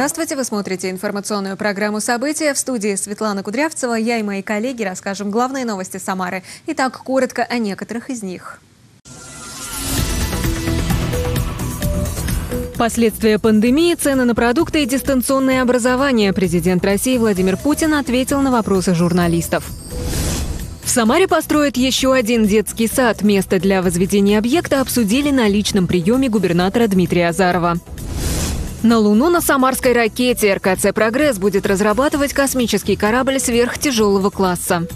Здравствуйте, вы смотрите информационную программу «События». В студии Светлана Кудрявцева. Я и мои коллеги расскажем главные новости Самары. Итак, коротко о некоторых из них. Последствия пандемии, цены на продукты и дистанционное образование. Президент России Владимир Путин ответил на вопросы журналистов. В Самаре построят еще один детский сад. Место для возведения объекта обсудили на личном приеме губернатора Дмитрия Азарова. На Луну на самарской ракете РКЦ «Прогресс» будет разрабатывать космический корабль сверхтяжелого класса.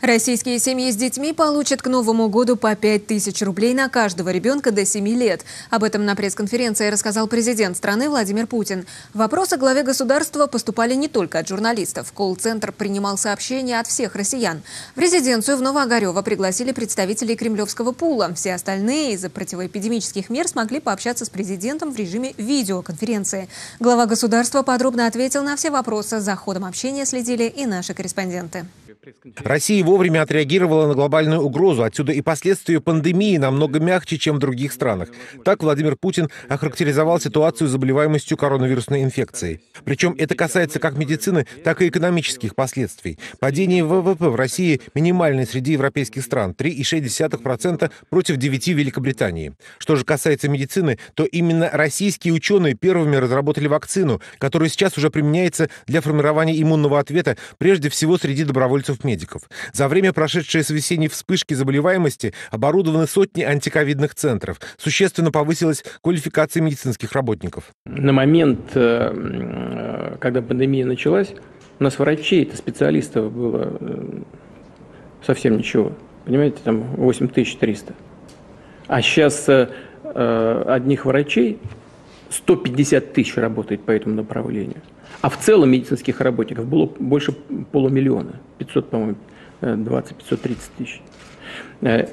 Российские семьи с детьми получат к Новому году по 5 тысяч рублей на каждого ребенка до 7 лет. Об этом на пресс-конференции рассказал президент страны Владимир Путин. Вопросы главе государства поступали не только от журналистов. Колл-центр принимал сообщения от всех россиян. В резиденцию в Новоогарево пригласили представителей кремлевского пула. Все остальные из-за противоэпидемических мер смогли пообщаться с президентом в режиме видеоконференции. Глава государства подробно ответил на все вопросы. За ходом общения следили и наши корреспонденты. Россия вовремя отреагировала на глобальную угрозу. Отсюда и последствия пандемии намного мягче, чем в других странах. Так Владимир Путин охарактеризовал ситуацию с заболеваемостью коронавирусной инфекцией. Причем это касается как медицины, так и экономических последствий. Падение ВВП в России минимальное среди европейских стран – 3,6% против 9% Великобритании. Что же касается медицины, то именно российские ученые первыми разработали вакцину, которая сейчас уже применяется для формирования иммунного ответа прежде всего среди добровольцев добровольцев-медиков. За время, прошедшее с весенней вспышки заболеваемости, оборудованы сотни антиковидных центров. Существенно повысилась квалификация медицинских работников. На момент, э, э, когда пандемия началась, у нас врачей, это специалистов было э, совсем ничего. Понимаете, там 8300. А сейчас одних врачей 150 тысяч работает по этому направлению. А в целом медицинских работников было больше полумиллиона, 500, по-моему, 20-530 тысяч. Э,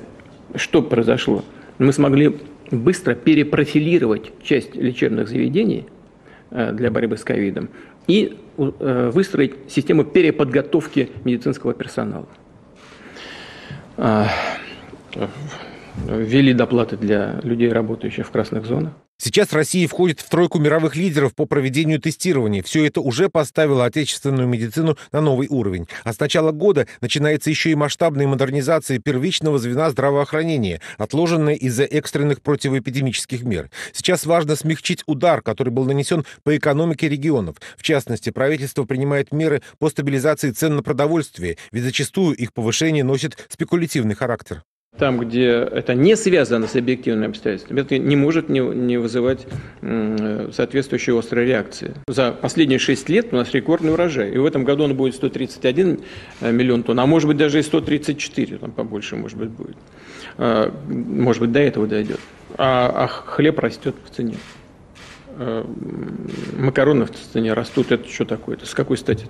что произошло? Мы смогли быстро перепрофилировать часть лечебных заведений э, для борьбы с ковидом и э, выстроить систему переподготовки медицинского персонала. Ввели доплаты для людей, работающих в красных зонах. Сейчас Россия входит в тройку мировых лидеров по проведению тестирования. Все это уже поставило отечественную медицину на новый уровень. А с начала года начинается еще и масштабная модернизация первичного звена здравоохранения, отложенная из-за экстренных противоэпидемических мер. Сейчас важно смягчить удар, который был нанесен по экономике регионов. В частности, правительство принимает меры по стабилизации цен на продовольствие, ведь зачастую их повышение носит спекулятивный характер там, где это не связано с объективными обстоятельствами, это не может не, не вызывать соответствующей острой реакции. За последние 6 лет у нас рекордный урожай, и в этом году он будет 131 э, миллион тонн, а может быть даже и 134, там побольше может быть будет. А, может быть до этого дойдет. А, а хлеб растет в цене. Э, макароны в цене растут. Это что такое? Это с какой стати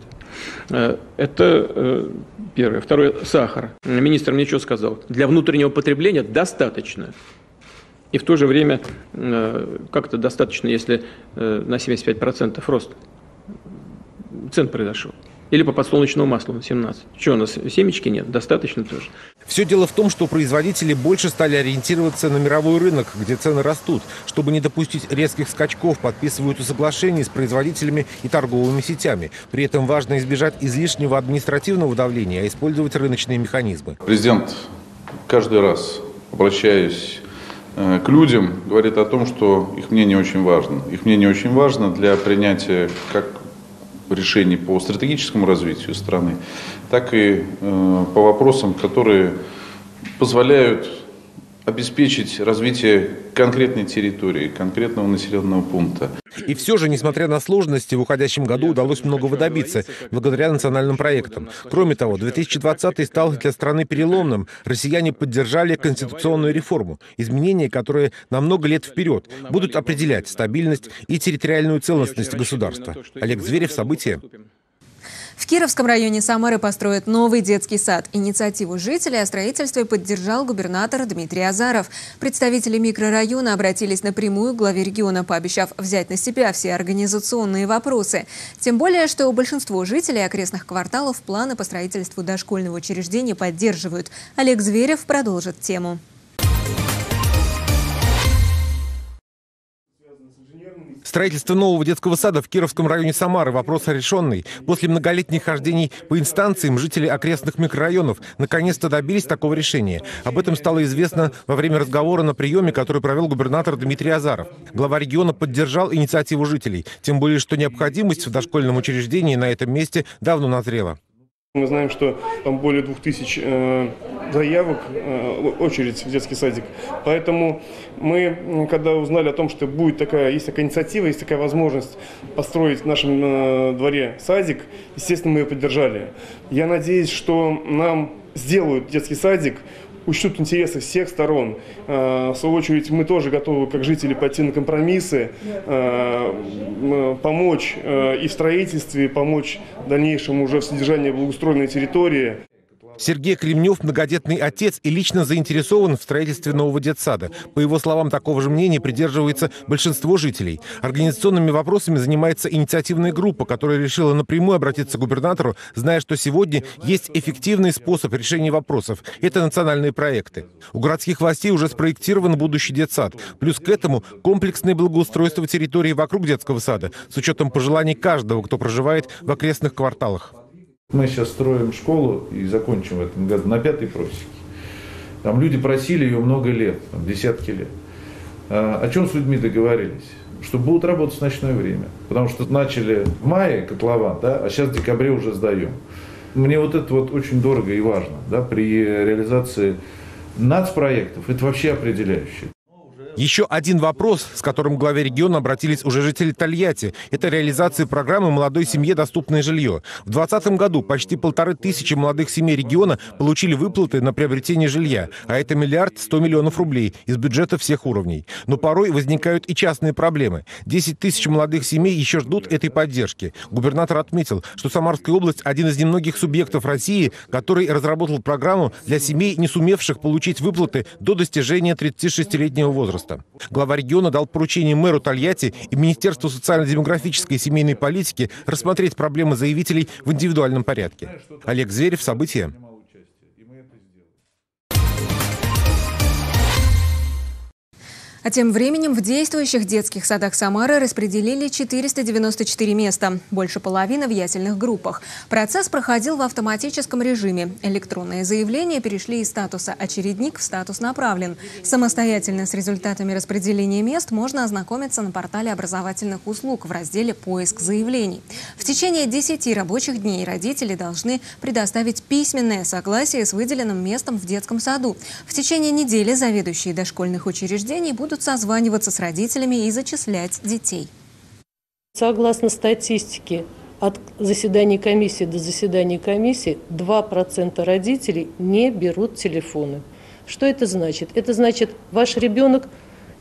это? Это э, первое. Второе – сахар. Министр мне что сказал? Для внутреннего потребления достаточно. И в то же время, э, как это достаточно, если на 75% рост цен произошел? Или по подсолнечному маслу на 17. Что, у нас семечки нет? Достаточно тоже. Все дело в том, что производители больше стали ориентироваться на мировой рынок, где цены растут. Чтобы не допустить резких скачков, подписывают соглашения с производителями и торговыми сетями. При этом важно избежать излишнего административного давления, а использовать рыночные механизмы. Президент каждый раз, обращаясь э, к людям, говорит о том, что их мнение очень важно. Их мнение очень важно для принятия как решений по стратегическому развитию страны, так и э, по вопросам, которые позволяют обеспечить развитие конкретной территории, конкретного населенного пункта. И все же, несмотря на сложности, в уходящем году удалось многого добиться благодаря национальным проектам. Кроме того, 2020 стал для страны переломным. Россияне поддержали конституционную реформу, изменения, которые на много лет вперед будут определять стабильность и территориальную целостность государства. Олег Зверев, События. В Кировском районе Самары построят новый детский сад. Инициативу жителей о строительстве поддержал губернатор Дмитрий Азаров. Представители микрорайона обратились напрямую к главе региона, пообещав взять на себя все организационные вопросы. Тем более, что большинство жителей окрестных кварталов планы по строительству дошкольного учреждения поддерживают. Олег Зверев продолжит тему. Строительство нового детского сада в Кировском районе Самары – вопрос решенный. После многолетних хождений по инстанциям жители окрестных микрорайонов наконец-то добились такого решения. Об этом стало известно во время разговора на приеме, который провел губернатор Дмитрий Азаров. Глава региона поддержал инициативу жителей, тем более, что необходимость в дошкольном учреждении на этом месте давно назрела. Мы знаем, что там более двух тысяч э, заявок, э, очередь в детский садик. Поэтому мы, когда узнали о том, что будет такая, есть такая инициатива, есть такая возможность построить в нашем э, дворе садик, естественно, мы ее поддержали. Я надеюсь, что нам сделают детский садик учтут интересы всех сторон. Э, в свою очередь мы тоже готовы, как жители, пойти на компромиссы, помочь и в строительстве, помочь в дальнейшем уже в содержании благоустроенной территории. Сергей Кремнев – многодетный отец и лично заинтересован в строительстве нового детсада. По его словам, такого же мнения придерживается большинство жителей. Организационными вопросами занимается инициативная группа, которая решила напрямую обратиться к губернатору, зная, что сегодня есть эффективный способ решения вопросов. Это национальные проекты. У городских властей уже спроектирован будущий детсад. Плюс к этому комплексное благоустройство территории вокруг детского сада с учетом пожеланий каждого, кто проживает в окрестных кварталах. Мы сейчас строим школу и закончим в этом году на пятой просеке. Там люди просили ее много лет, там, десятки лет. А, о чем с людьми договорились? Что будут работать в ночное время. Потому что начали в мае котлован, да, а сейчас в декабре уже сдаем. Мне вот это вот очень дорого и важно да, при реализации нацпроектов. Это вообще определяющее. Еще один вопрос, с которым к главе региона обратились уже жители Тольятти, это реализация программы «Молодой семье доступное жилье». В 2020 году почти полторы тысячи молодых семей региона получили выплаты на приобретение жилья, а это миллиард сто миллионов рублей из бюджета всех уровней. Но порой возникают и частные проблемы. 10 тысяч молодых семей еще ждут этой поддержки. Губернатор отметил, что Самарская область – один из немногих субъектов России, который разработал программу для семей, не сумевших получить выплаты до достижения 36-летнего возраста роста. Глава региона дал поручение мэру Тольятти и Министерству социально-демографической и семейной политики рассмотреть проблемы заявителей в индивидуальном порядке. Олег Зверев, События. А тем временем в действующих детских садах Самары распределили 494 места, больше половины в ясельных группах. Процесс проходил в автоматическом режиме. Электронные заявления перешли из статуса «очередник» в статус «направлен». Самостоятельно с результатами распределения мест можно ознакомиться на портале образовательных услуг в разделе «Поиск заявлений». В течение 10 рабочих дней родители должны предоставить письменное согласие с выделенным местом в детском саду. В течение недели заведующие дошкольных учреждений будут будут созваниваться с родителями и зачислять детей. Согласно статистике, от заседания комиссии до заседания комиссии 2% родителей не берут телефоны. Что это значит? Это значит, ваш ребенок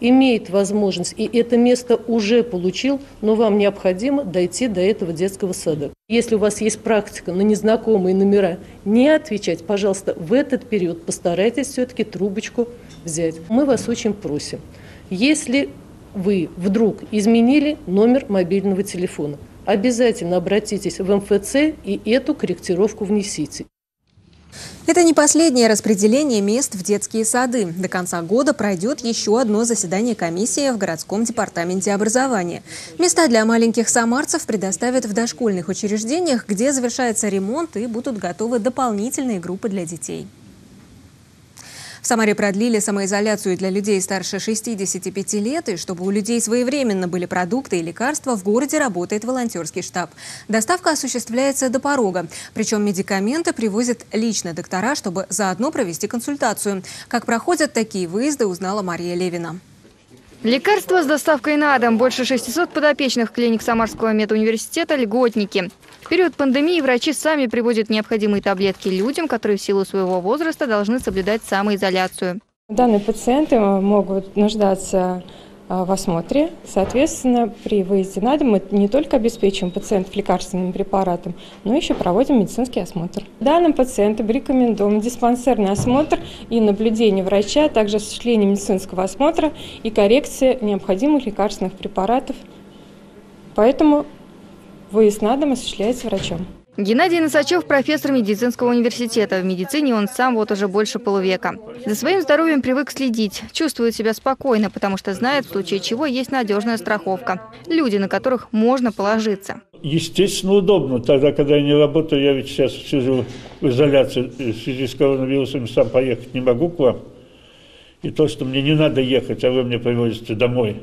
имеет возможность, и это место уже получил, но вам необходимо дойти до этого детского сада. Если у вас есть практика на незнакомые номера, не отвечать, пожалуйста, в этот период постарайтесь все-таки трубочку взять. Мы вас очень просим. Если вы вдруг изменили номер мобильного телефона, обязательно обратитесь в МФЦ и эту корректировку внесите. Это не последнее распределение мест в детские сады. До конца года пройдет еще одно заседание комиссии в городском департаменте образования. Места для маленьких самарцев предоставят в дошкольных учреждениях, где завершается ремонт и будут готовы дополнительные группы для детей. В Самаре продлили самоизоляцию для людей старше 65 лет, и чтобы у людей своевременно были продукты и лекарства, в городе работает волонтерский штаб. Доставка осуществляется до порога. Причем медикаменты привозят лично доктора, чтобы заодно провести консультацию. Как проходят такие выезды, узнала Мария Левина. Лекарства с доставкой на дом. Больше 600 подопечных клиник Самарского медуниверситета – льготники. В период пандемии врачи сами приводят необходимые таблетки людям, которые в силу своего возраста должны соблюдать самоизоляцию. Данные пациенты могут нуждаться в осмотре. Соответственно, при выезде на дом мы не только обеспечиваем пациентов лекарственным препаратом, но еще проводим медицинский осмотр. Данным пациентам рекомендуем диспансерный осмотр и наблюдение врача, а также осуществление медицинского осмотра и коррекция необходимых лекарственных препаратов. Поэтому Выезд на дом осуществляется врачом. Геннадий Носачев – профессор медицинского университета. В медицине он сам вот уже больше полувека. За своим здоровьем привык следить, чувствует себя спокойно, потому что знает, в случае чего есть надежная страховка. Люди, на которых можно положиться. Естественно, удобно. Тогда, когда я не работаю, я ведь сейчас сижу в изоляции в связи с коронавирусом, сам поехать не могу к вам. И то, что мне не надо ехать, а вы мне привозите домой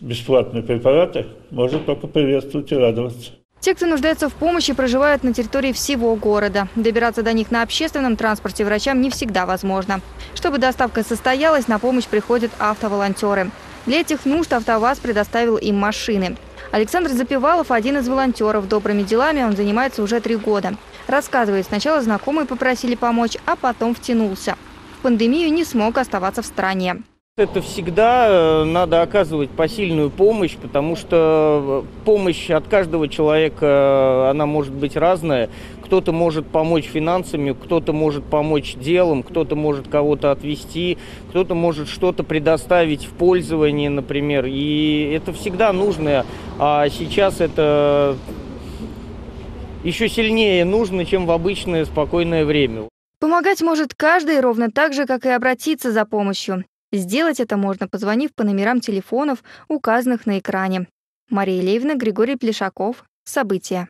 бесплатные препараты, может только приветствовать и радоваться. Те, кто нуждается в помощи, проживают на территории всего города. Добираться до них на общественном транспорте врачам не всегда возможно. Чтобы доставка состоялась, на помощь приходят автоволонтеры. Для этих нужд АвтоВАЗ предоставил им машины. Александр Запивалов – один из волонтеров. Добрыми делами он занимается уже три года. Рассказывает, сначала знакомые попросили помочь, а потом втянулся. В пандемию не смог оставаться в стране. Это всегда э, надо оказывать посильную помощь, потому что э, помощь от каждого человека, э, она может быть разная. Кто-то может помочь финансами, кто-то может помочь делом, кто-то может кого-то отвести, кто-то может что-то предоставить в пользование, например. И это всегда нужно, а сейчас это еще сильнее нужно, чем в обычное спокойное время. Помогать может каждый ровно так же, как и обратиться за помощью. Сделать это можно, позвонив по номерам телефонов, указанных на экране. Мария Левина, Григорий Плешаков. События.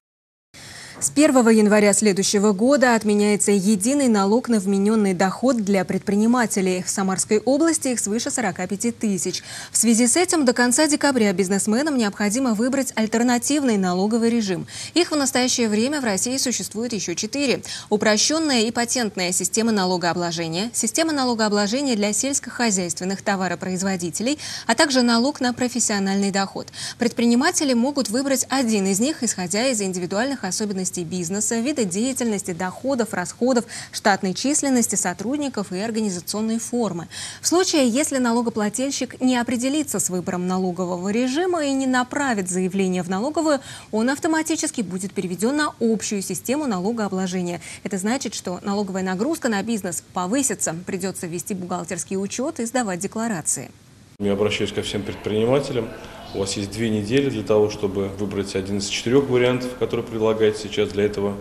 С 1 января следующего года отменяется единый налог на вмененный доход для предпринимателей. В Самарской области их свыше 45 тысяч. В связи с этим до конца декабря бизнесменам необходимо выбрать альтернативный налоговый режим. Их в настоящее время в России существует еще четыре. Упрощенная и патентная система налогообложения, система налогообложения для сельскохозяйственных товаропроизводителей, а также налог на профессиональный доход. Предприниматели могут выбрать один из них, исходя из индивидуальных особенностей особенностей бизнеса, вида деятельности, доходов, расходов, штатной численности сотрудников и организационной формы. В случае, если налогоплательщик не определится с выбором налогового режима и не направит заявление в налоговую, он автоматически будет переведен на общую систему налогообложения. Это значит, что налоговая нагрузка на бизнес повысится. Придется вести бухгалтерский учет и сдавать декларации. Я обращаюсь ко всем предпринимателям. У вас есть две недели для того, чтобы выбрать один из четырех вариантов, который предлагается сейчас. Для этого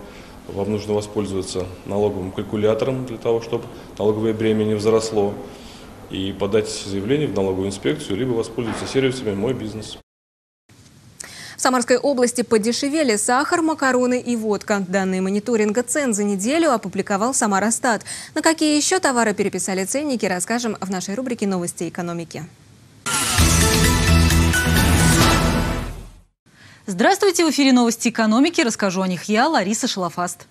вам нужно воспользоваться налоговым калькулятором для того, чтобы налоговое бремя не взросло, и подать заявление в налоговую инспекцию, либо воспользоваться сервисами «Мой бизнес». В Самарской области подешевели сахар, макароны и водка. Данные мониторинга цен за неделю опубликовал Самаростат. На какие еще товары переписали ценники, расскажем в нашей рубрике «Новости экономики». Здравствуйте, в эфире новости экономики. Расскажу о них я, Лариса Шалафаст.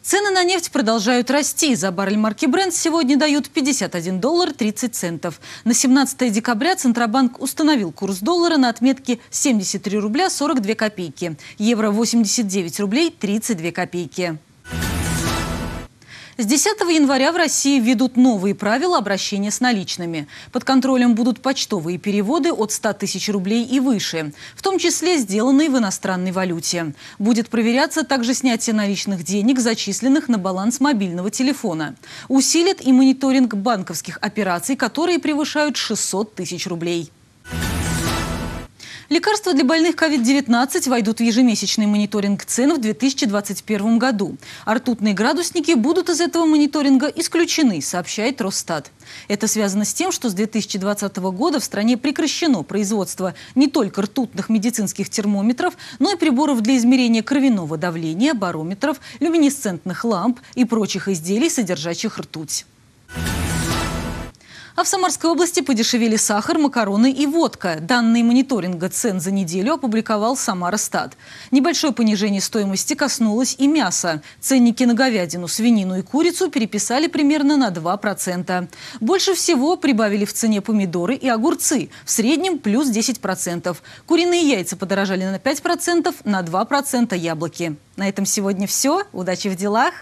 Цены на нефть продолжают расти. За баррель марки Brent сегодня дают 51 доллар 30 центов. На 17 декабря Центробанк установил курс доллара на отметке 73 рубля 42 копейки. Евро 89 рублей 32 копейки. С 10 января в России введут новые правила обращения с наличными. Под контролем будут почтовые переводы от 100 тысяч рублей и выше, в том числе сделанные в иностранной валюте. Будет проверяться также снятие наличных денег, зачисленных на баланс мобильного телефона. Усилит и мониторинг банковских операций, которые превышают 600 тысяч рублей. Лекарства для больных COVID-19 войдут в ежемесячный мониторинг цен в 2021 году. А ртутные градусники будут из этого мониторинга исключены, сообщает Росстат. Это связано с тем, что с 2020 года в стране прекращено производство не только ртутных медицинских термометров, но и приборов для измерения кровяного давления, барометров, люминесцентных ламп и прочих изделий, содержащих ртуть. А в Самарской области подешевели сахар, макароны и водка. Данные мониторинга цен за неделю опубликовал Самаростат. Небольшое понижение стоимости коснулось и мяса. Ценники на говядину, свинину и курицу переписали примерно на 2%. Больше всего прибавили в цене помидоры и огурцы. В среднем плюс 10%. Куриные яйца подорожали на 5%, на 2% яблоки. На этом сегодня все. Удачи в делах!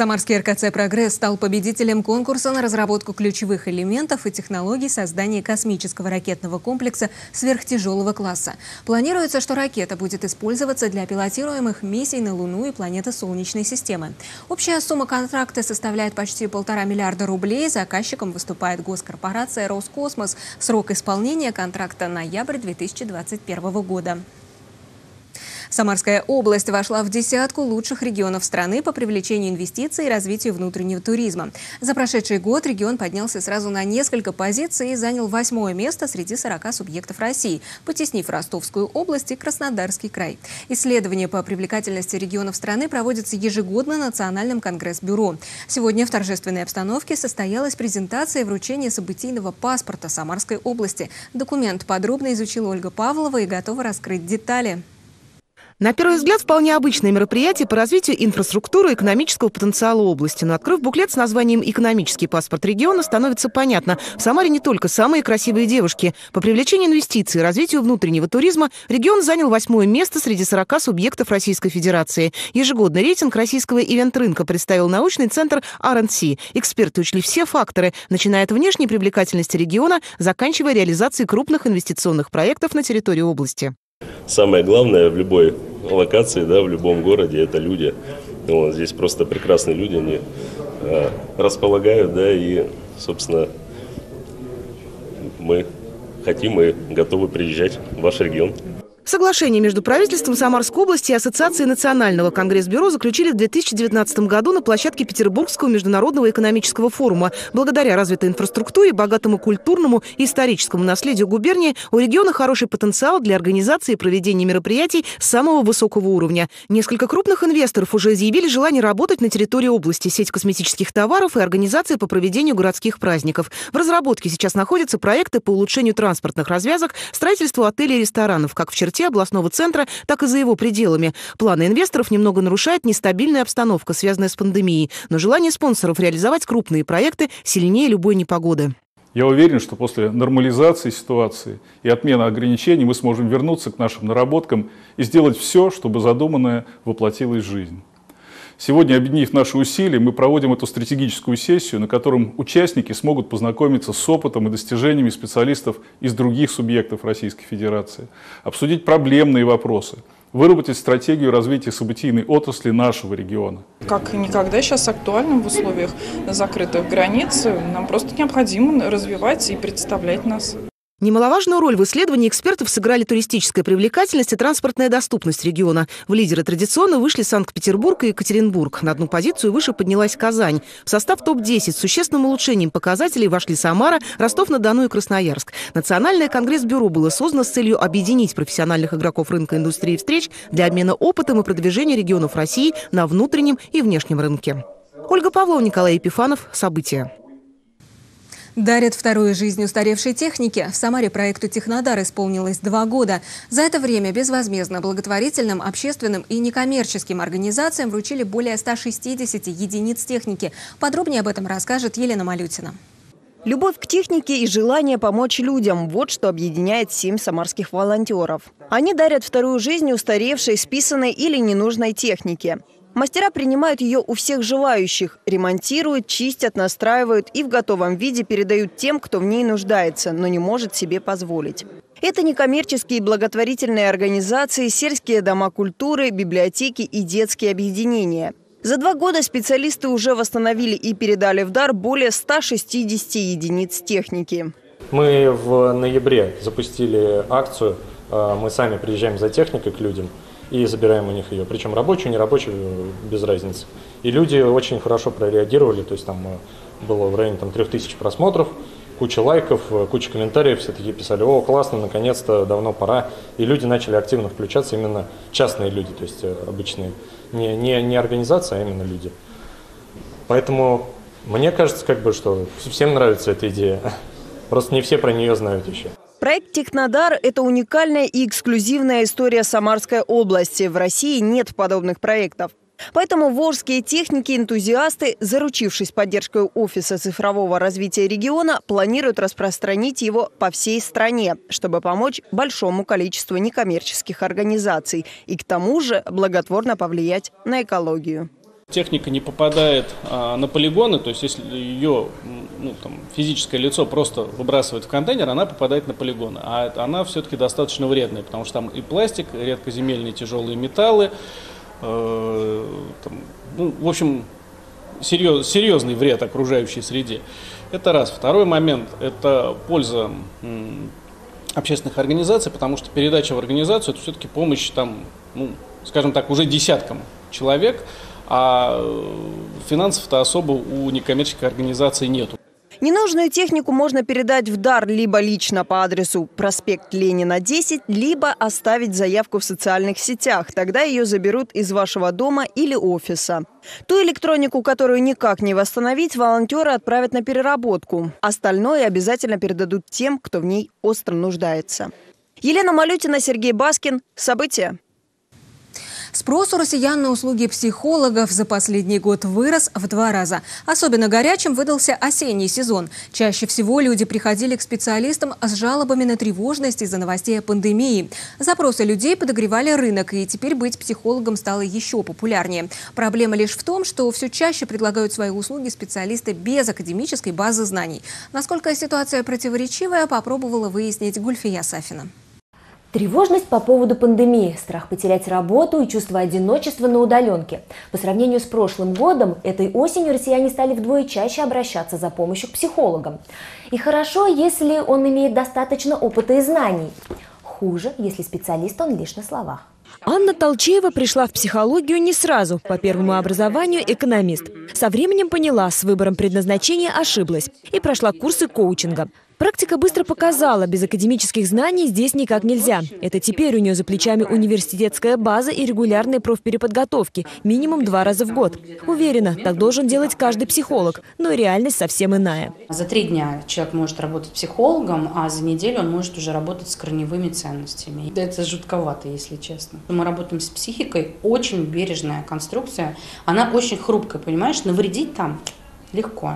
Самарский РКЦ «Прогресс» стал победителем конкурса на разработку ключевых элементов и технологий создания космического ракетного комплекса сверхтяжелого класса. Планируется, что ракета будет использоваться для пилотируемых миссий на Луну и планеты Солнечной системы. Общая сумма контракта составляет почти полтора миллиарда рублей. Заказчиком выступает госкорпорация «Роскосмос». Срок исполнения контракта – ноябрь 2021 года. Самарская область вошла в десятку лучших регионов страны по привлечению инвестиций и развитию внутреннего туризма. За прошедший год регион поднялся сразу на несколько позиций и занял восьмое место среди 40 субъектов России, потеснив Ростовскую область и Краснодарский край. Исследование по привлекательности регионов страны проводится ежегодно Национальным конгресс-бюро. Сегодня в торжественной обстановке состоялась презентация и вручение событийного паспорта Самарской области. Документ подробно изучила Ольга Павлова и готова раскрыть детали. На первый взгляд, вполне обычное мероприятие по развитию инфраструктуры и экономического потенциала области. Но открыв буклет с названием «Экономический паспорт региона», становится понятно, в Самаре не только самые красивые девушки. По привлечению инвестиций и развитию внутреннего туризма регион занял восьмое место среди 40 субъектов Российской Федерации. Ежегодный рейтинг российского ивент-рынка представил научный центр R&C. Эксперты учли все факторы, начиная от внешней привлекательности региона, заканчивая реализацией крупных инвестиционных проектов на территории области. Самое главное в любой локации, да, в любом городе, это люди. Вот, здесь просто прекрасные люди, они э, располагают, да, и, собственно, мы хотим и готовы приезжать в ваш регион. Соглашение между правительством Самарской области и Ассоциацией Национального конгресс-бюро заключили в 2019 году на площадке Петербургского международного экономического форума. Благодаря развитой инфраструктуре, богатому культурному и историческому наследию губернии у региона хороший потенциал для организации и проведения мероприятий самого высокого уровня. Несколько крупных инвесторов уже изъявили желание работать на территории области, сеть косметических товаров и организации по проведению городских праздников. В разработке сейчас находятся проекты по улучшению транспортных развязок, строительству отелей и ресторанов, как в черте черте областного центра, так и за его пределами. Планы инвесторов немного нарушает нестабильная обстановка, связанная с пандемией, но желание спонсоров реализовать крупные проекты сильнее любой непогоды. Я уверен, что после нормализации ситуации и отмены ограничений мы сможем вернуться к нашим наработкам и сделать все, чтобы задуманное воплотилось в жизнь. Сегодня, объединив наши усилия, мы проводим эту стратегическую сессию, на котором участники смогут познакомиться с опытом и достижениями специалистов из других субъектов Российской Федерации, обсудить проблемные вопросы, выработать стратегию развития событийной отрасли нашего региона. Как никогда сейчас актуально в условиях закрытых границ. Нам просто необходимо развивать и представлять нас. Немаловажную роль в исследовании экспертов сыграли туристическая привлекательность и транспортная доступность региона. В лидеры традиционно вышли Санкт-Петербург и Екатеринбург. На одну позицию выше поднялась Казань. В состав топ-10 с существенным улучшением показателей вошли Самара, Ростов-на-Дону и Красноярск. Национальное конгресс-бюро было создано с целью объединить профессиональных игроков рынка индустрии встреч для обмена опытом и продвижения регионов России на внутреннем и внешнем рынке. Ольга Павлова, Николай Епифанов. События. Дарят вторую жизнь устаревшей технике. В Самаре проекту «Технодар» исполнилось два года. За это время безвозмездно благотворительным, общественным и некоммерческим организациям вручили более 160 единиц техники. Подробнее об этом расскажет Елена Малютина. Любовь к технике и желание помочь людям – вот что объединяет семь самарских волонтеров. Они дарят вторую жизнь устаревшей, списанной или ненужной технике. Мастера принимают ее у всех желающих, ремонтируют, чистят, настраивают и в готовом виде передают тем, кто в ней нуждается, но не может себе позволить. Это некоммерческие благотворительные организации, сельские дома культуры, библиотеки и детские объединения. За два года специалисты уже восстановили и передали в дар более 160 единиц техники. Мы в ноябре запустили акцию «Мы сами приезжаем за техникой к людям» и забираем у них ее. Причем рабочую, нерабочую, без разницы. И люди очень хорошо прореагировали, то есть там э, было в районе там, 3000 просмотров, куча лайков, э, куча комментариев, все такие писали, о, классно, наконец-то, давно пора. И люди начали активно включаться, именно частные люди, то есть э, обычные, не, не, не организация, а именно люди. Поэтому мне кажется, как бы, что всем нравится эта идея. Просто не все про нее знают еще. Проект «Технодар» – это уникальная и эксклюзивная история Самарской области. В России нет подобных проектов. Поэтому волжские техники-энтузиасты, заручившись поддержкой Офиса цифрового развития региона, планируют распространить его по всей стране, чтобы помочь большому количеству некоммерческих организаций и к тому же благотворно повлиять на экологию. Техника не попадает а, на полигоны, то есть если ее ну, там, физическое лицо просто выбрасывает в контейнер, она попадает на полигоны. А она все-таки достаточно вредная, потому что там и пластик, и редкоземельные тяжелые металлы, э, там, ну, в общем, серьез, серьезный вред окружающей среде. Это раз. Второй момент – это польза общественных организаций, потому что передача в организацию – это все-таки помощь, там, ну, скажем так, уже десяткам человек, а э, финансов-то особо у некоммерческой организации нету. Ненужную технику можно передать в дар либо лично по адресу проспект Ленина, 10, либо оставить заявку в социальных сетях. Тогда ее заберут из вашего дома или офиса. Ту электронику, которую никак не восстановить, волонтеры отправят на переработку. Остальное обязательно передадут тем, кто в ней остро нуждается. Елена Малютина, Сергей Баскин. События. Спрос у россиян на услуги психологов за последний год вырос в два раза. Особенно горячим выдался осенний сезон. Чаще всего люди приходили к специалистам с жалобами на тревожность из-за новостей о пандемии. Запросы людей подогревали рынок, и теперь быть психологом стало еще популярнее. Проблема лишь в том, что все чаще предлагают свои услуги специалисты без академической базы знаний. Насколько ситуация противоречивая, попробовала выяснить Гульфия Сафина. Тревожность по поводу пандемии, страх потерять работу и чувство одиночества на удаленке. По сравнению с прошлым годом, этой осенью россияне стали вдвое чаще обращаться за помощью к психологам. И хорошо, если он имеет достаточно опыта и знаний. Хуже, если специалист он лишь на словах. Анна Толчеева пришла в психологию не сразу. По первому образованию экономист. Со временем поняла, с выбором предназначения ошиблась и прошла курсы коучинга. Практика быстро показала, без академических знаний здесь никак нельзя. Это теперь у нее за плечами университетская база и регулярные профпереподготовки, минимум два раза в год. Уверена, так должен делать каждый психолог, но реальность совсем иная. За три дня человек может работать психологом, а за неделю он может уже работать с корневыми ценностями. Это жутковато, если честно. Мы работаем с психикой, очень бережная конструкция, она очень хрупкая, понимаешь, навредить там легко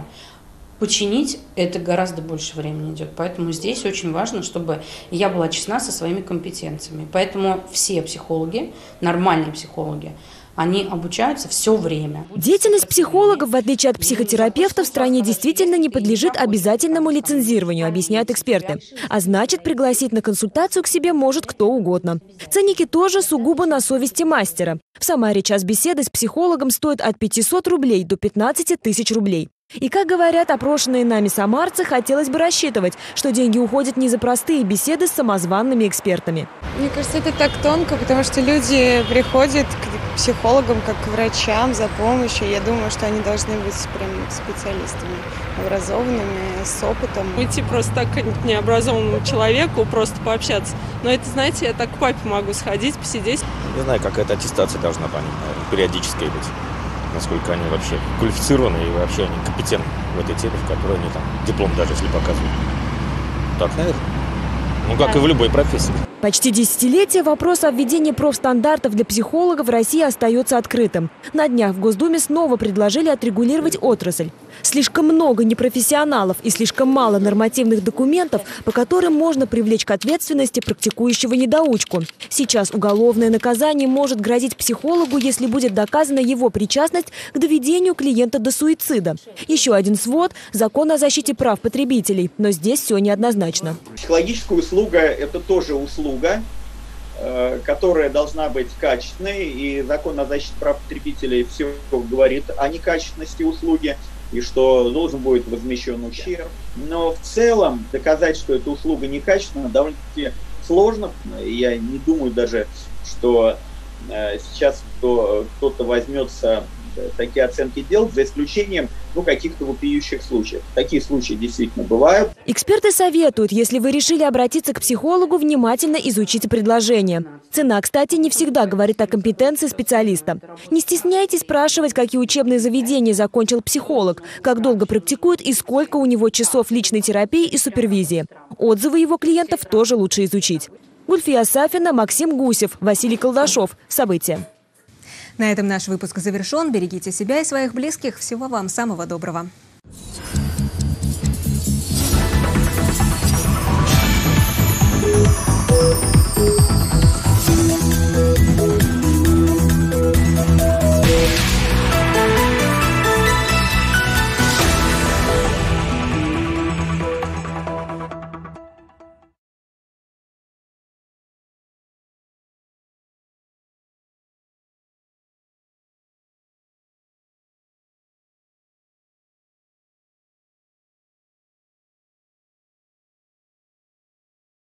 починить это гораздо больше времени идет. Поэтому здесь очень важно, чтобы я была честна со своими компетенциями. Поэтому все психологи, нормальные психологи, они обучаются все время. Деятельность психологов, в отличие от психотерапевтов, в стране действительно не подлежит обязательному лицензированию, объясняют эксперты. А значит, пригласить на консультацию к себе может кто угодно. Ценники тоже сугубо на совести мастера. В Самаре час беседы с психологом стоит от 500 рублей до 15 тысяч рублей. И, как говорят опрошенные нами самарцы, хотелось бы рассчитывать, что деньги уходят не за простые беседы с самозванными экспертами. Мне кажется, это так тонко, потому что люди приходят к психологам, как к врачам за помощью. Я думаю, что они должны быть прям специалистами, образованными, с опытом. Уйти просто так к необразованному человеку, просто пообщаться. Но это, знаете, я так к папе могу сходить, посидеть. Не знаю, какая-то аттестация должна быть, периодическая быть насколько они вообще квалифицированы и вообще они компетентны в этой теме, в которой они там диплом даже если показывают. Так, наверное. Ну, как и в любой профессии. Почти десятилетие вопрос о введении профстандартов для психологов в России остается открытым. На днях в Госдуме снова предложили отрегулировать отрасль. Слишком много непрофессионалов и слишком мало нормативных документов, по которым можно привлечь к ответственности практикующего недоучку. Сейчас уголовное наказание может грозить психологу, если будет доказана его причастность к доведению клиента до суицида. Еще один свод – закон о защите прав потребителей. Но здесь все неоднозначно. Психологическая услуга – это тоже услуга э, которая должна быть качественной, и закон о защите прав потребителей все говорит о некачественности услуги, и что должен будет возмещен ущерб. Но в целом доказать, что эта услуга некачественна, довольно-таки сложно. Я не думаю даже, что э, сейчас кто, кто-то возьмется такие оценки делать, за исключением ну, каких-то вопиющих случаев. Такие случаи действительно бывают. Эксперты советуют, если вы решили обратиться к психологу, внимательно изучите предложение. Цена, кстати, не всегда говорит о компетенции специалиста. Не стесняйтесь спрашивать, какие учебные заведения закончил психолог, как долго практикует и сколько у него часов личной терапии и супервизии. Отзывы его клиентов тоже лучше изучить. Гульфия Сафина, Максим Гусев, Василий Колдашов. События. На этом наш выпуск завершен. Берегите себя и своих близких. Всего вам самого доброго.